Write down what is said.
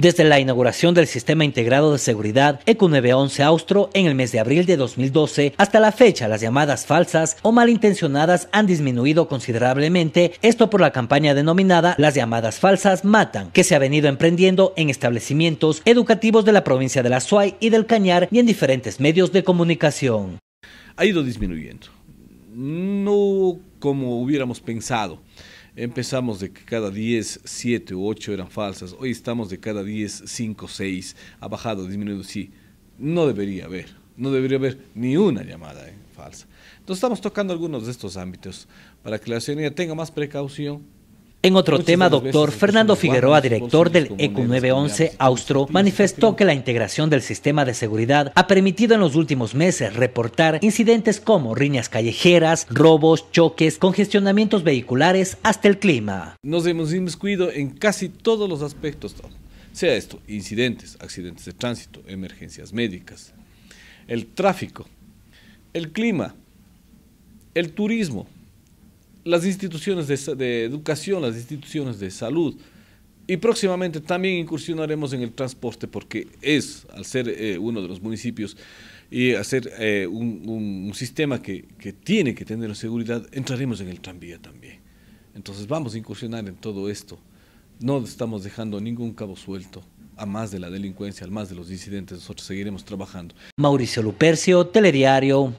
Desde la inauguración del Sistema Integrado de Seguridad EQ911 Austro en el mes de abril de 2012 hasta la fecha, las llamadas falsas o malintencionadas han disminuido considerablemente, esto por la campaña denominada Las llamadas falsas matan, que se ha venido emprendiendo en establecimientos educativos de la provincia de La Suay y del Cañar y en diferentes medios de comunicación. Ha ido disminuyendo, no como hubiéramos pensado. Empezamos de que cada 10, 7 u 8 eran falsas. Hoy estamos de cada 10, 5, 6. Ha bajado, disminuido, sí. No debería haber. No debería haber ni una llamada eh, falsa. Entonces estamos tocando algunos de estos ámbitos para que la ciudadanía tenga más precaución en otro tema, doctor Fernando Figueroa, director del ECU 911 Austro, manifestó que la integración del sistema de seguridad ha permitido en los últimos meses reportar incidentes como riñas callejeras, robos, choques, congestionamientos vehiculares, hasta el clima. Nos hemos inmiscuido en casi todos los aspectos, sea esto, incidentes, accidentes de tránsito, emergencias médicas, el tráfico, el clima, el turismo, las instituciones de, educación, las instituciones de salud. Y próximamente también incursionaremos en el transporte porque es, al ser eh, uno de los municipios y hacer eh, un, sistema que, que, tiene que tener seguridad, entraremos en el tranvía también. Entonces vamos a incursionar en todo esto. No estamos dejando ningún cabo suelto a más de la delincuencia, a más de los incidentes. Nosotros seguiremos trabajando. Mauricio Lupercio, Telediario.